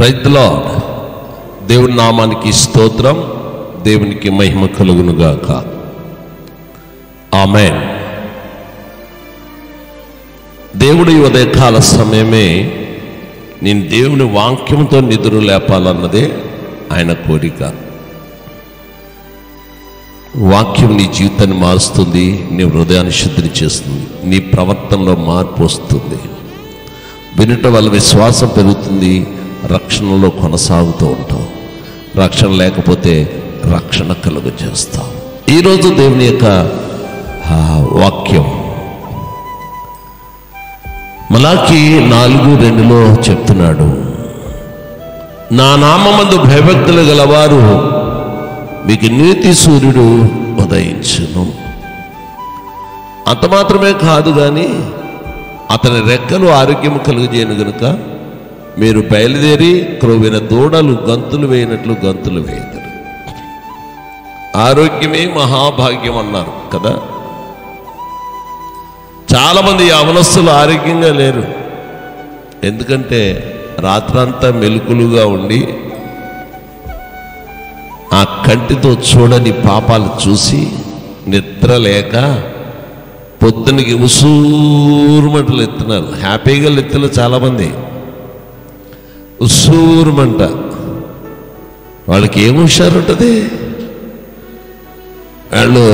ప్రైజ్లో దేవుని నామానికి స్తోత్రం దేవునికి మహిమ కలుగునుగాక. ఆమె దేవుడి ఉదయకాల సమయమే నేను దేవుని వాక్యంతో నిద్ర లేపాలన్నదే ఆయన కోరిక. వాక్యం నీ జీవితాన్ని మారుస్తుంది నీ హృదయాన్ని శుద్ధిని చేస్తుంది నీ ప్రవర్తనలో మార్పు వస్తుంది. వినటం వల్ల విశ్వాసం పెరుగుతుంది రక్షణలో కొనసాగుతూ ఉంటాం. రక్షణ లేకపోతే రక్షణ కలుగు చేస్తాం ఈరోజు దేవుని యొక్క వాక్యం. మలాకి నాలుగు రెండులో చెప్తున్నాడు నా నామందు భయభక్తులు గలవారు మీకు నీతి సూర్యుడు ఉదయించును. అంత మాత్రమే కాదు కానీ అతని రెక్కలు ఆరోగ్యం కలుగజేయను గనుక మీరు బయలుదేరి క్రొవ్విన దూడలు గంతులు వేయనట్లు గంతులు వేయదురు. ఆరోగ్యమే మహాభాగ్యం అన్నారు కదా? చాలామంది యవనస్తులు ఆరోగ్యంగా లేరు. ఎందుకంటే రాత్రంతా మెలుకులుగా ఉండి ఆ కంటితో చూడని పాపాలు చూసి నిద్ర లేక పొద్దునకి ఉసూరుమంటలు ఎత్తున్నారు. హ్యాపీగా ఎత్తులు చాలామంది. ఉసూరుమంట వాళ్ళకి ఏం హుషారు ఉంటుంది వాళ్ళు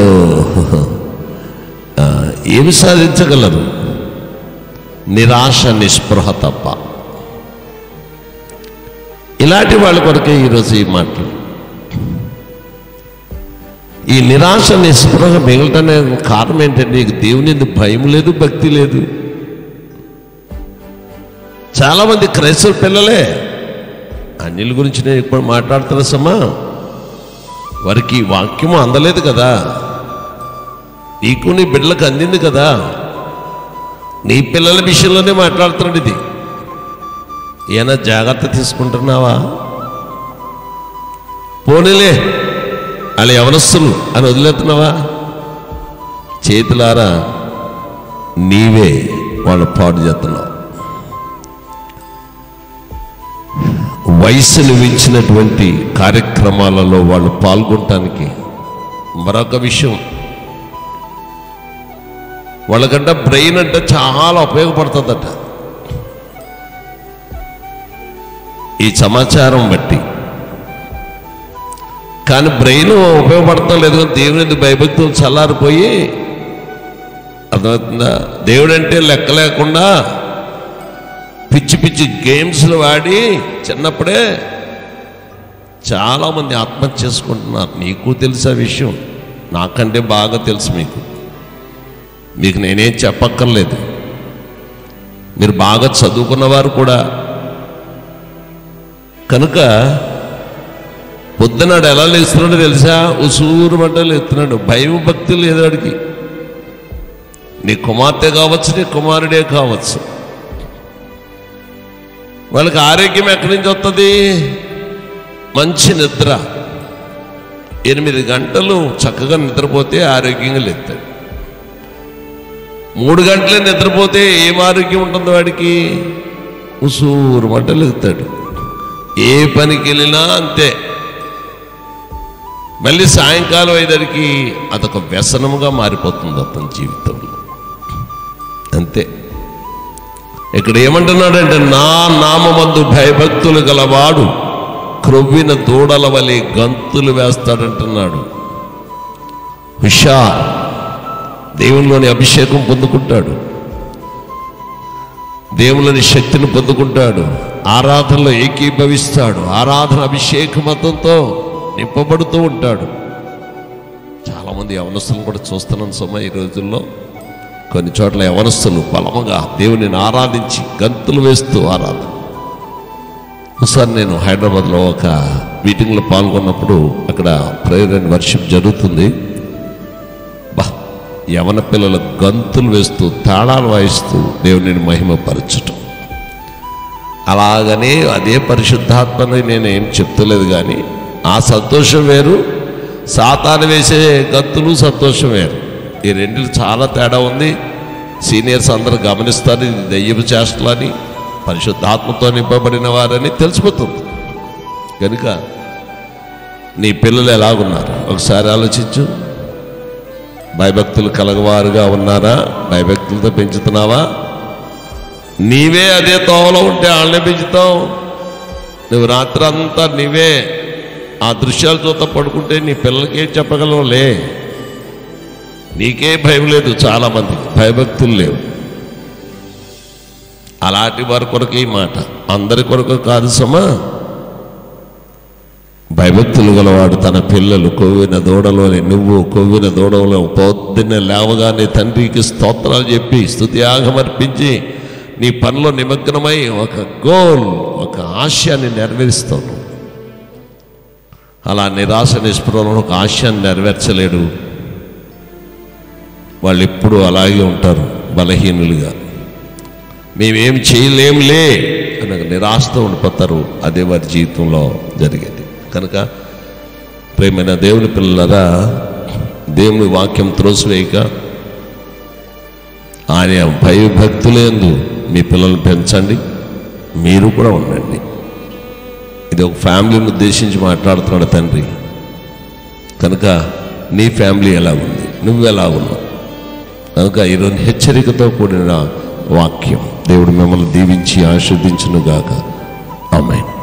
ఏమి సాధించగలరు? నిరాశ నిస్పృహ తప్ప. ఇలాంటి వాళ్ళ కొరకే ఈరోజు ఈ మాటలు. ఈ నిరాశ నిస్పృహ మిగలటనే కారణం ఏంటంటే నీకు దేవుని భయం లేదు భక్తి లేదు. చాలామంది క్రైస్తవ పిల్లలే. అన్నిల గురించి నేను ఇప్పుడు మాట్లాడుతున్నా సమా వారికి వాక్యం వాక్యము అందలేదు కదా. నీకు నీ బిడ్డలకు అందింది కదా. నీ పిల్లల విషయంలోనే మాట్లాడుతున్నాడు ఇది. ఏమైనా జాగ్రత్త తీసుకుంటున్నావా? పోనీలే వాళ్ళు ఎవరస్తులు అని వదిలేస్తున్నావా? చేతులారా నీవే వాళ్ళు పాడు చేస్తున్నావు. వయసును మించినటువంటి కార్యక్రమాలలో వాళ్ళు పాల్గొనటానికి మరొక విషయం. వాళ్ళకంటే బ్రెయిన్ అంటే చాలా ఉపయోగపడుతుందట. ఈ సమాచారం బట్టి. కానీ బ్రెయిన్ ఉపయోగపడటం లేదు కానీ దేవుని భయభక్తులు చల్లారిపోయి అర్థమవుతుందా? దేవుడంటే లెక్క లేకుండా పిచ్చి గేమ్స్లు వాడి చిన్నప్పుడే చాలామంది ఆత్మహత్య చేసుకుంటున్నారు. నీకు తెలుసా విషయం? నాకంటే బాగా తెలుసు మీకు. మీకు నేనేం చెప్పక్కర్లేదు. మీరు బాగా చదువుకున్నవారు కూడా. కనుక పొద్దునాడు ఎలా లేస్తున్నాడో తెలుసా? ఉసూరు మంటలు ఎత్తున్నాడు. భయం భక్తి లేదాడికి నీ కుమార్తె కావచ్చు నీ కుమారుడే కావచ్చు. వాళ్ళకి ఆరోగ్యం ఎక్కడి నుంచి వస్తుంది మంచి నిద్ర. ఎనిమిది గంటలు చక్కగా నిద్రపోతే ఆరోగ్యంగా లేస్తాడు మూడు గంటలే నిద్రపోతే ఏం ఆరోగ్యం ఉంటుంది వాడికి? ఉసూరు మంటలు ఎత్తాడు ఏ పనికి వెళ్ళినా అంతే. మళ్ళీ సాయంకాలం అయ్యేసరికి అదొక వ్యసనముగా మారిపోతుంది అతని జీవితంలో. అంతే. ఇక్కడ ఏమంటున్నాడంటే నా నామందు భయభక్తులు గలవాడు క్రొవ్విన దూడల వలె గంతులు వేస్తాడంటున్నాడు. హుషార్ దేవునిలోని అభిషేకం పొందుకుంటాడు. దేవుళ్ళని శక్తిని పొందుకుంటాడు. ఆరాధనలో ఏకీభవిస్తాడు. ఆరాధన అభిషేక మతంతో నింపబడుతూ ఉంటాడు. చాలామంది అవనస్తులను కూడా చూస్తున్నాను సొమ్మ ఈ రోజుల్లో. కొన్ని చోట్ల యవనస్తులు బలముగా దేవుని ఆరాధించి గంతులు వేస్తూ ఆరాధన. ఒకసారి నేను హైదరాబాద్లో ఒక మీటింగ్లో పాల్గొన్నప్పుడు అక్కడ ప్రేయర్ అండ్ వర్షిప్ జరుగుతుంది. బా యవన పిల్లల గంతులు వేస్తూ తాళాలు వాయిస్తూ దేవుని మహిమపరచటం. అలాగనే అదే పరిశుద్ధాత్మని నేను ఏం చెప్తలేదు కానీ ఆ సంతోషం వేరు సాతాను వేసే గంతులు సంతోషం వేరు. ఈ రెండు చాలా తేడా ఉంది. సీనియర్స్ అందరూ గమనిస్తారు ఇది దయ్యపు చేష్టలని పరిశుద్ధాత్మతో నింపబడిన వారని తెలిసిపోతుంది. కనుక నీ పిల్లలు ఎలాగున్నారు? ఒకసారి ఆలోచించు. భయభక్తులు కలగవారుగా ఉన్నారా? భయభక్తులతో పెంచుతున్నావా? నీవే అదే తోవలో ఉంటే వాళ్ళని పెంచుతావు నువ్వు రాత్రి అంతా నీవే ఆ దృశ్యాలు చూత పడుకుంటే నీ పిల్లలకి ఏం చెప్పగలవులే నీకే భయం లేదు చాలా మందికి భయభక్తులు లేవు. అలాంటి వారి కొరకు ఈ మాట. అందరి కొరకు కాదు సమా. భయభక్తులు గలవాడు తన పిల్లలు కొవ్విన దూడలోని నువ్వు కొవ్విన దూడలో పొద్దున్న లేవగానే తండ్రికి స్తోత్రాలు చెప్పి స్థుతి ఆగమర్పించి నీ పనిలో నిమగ్నమై ఒక గోల్ ఒక ఆశయాన్ని నెరవేరుస్తావు అలా నిరాశ నిస్పృహలో ఒక ఆశయాన్ని నెరవేర్చలేడు. వాళ్ళు ఎప్పుడూ అలాగే ఉంటారు బలహీనులుగా. మేమేం చేయలేంలే అని నిరాశతో ఉండిపోతారు అదే వారి జీవితంలో జరిగేది. కనుక ప్రేమైన దేవుని పిల్లలరా దేవుని వాక్యం త్రోసివేయక ఆయన భయభక్తులేందు మీ పిల్లల్ని పెంచండి మీరు కూడా ఉండండి. ఇది ఒక ఫ్యామిలీని ఉద్దేశించి మాట్లాడుతున్నాడు తండ్రి. కనుక నీ ఫ్యామిలీ ఎలా ఉంది? నువ్వు ఎలా ఉన్నావు? కనుక ఈరోజు హెచ్చరికతో కూడిన వాక్యం దేవుడు మిమ్మల్ని దీవించి ఆస్వాదించునుగాక ఆమెను.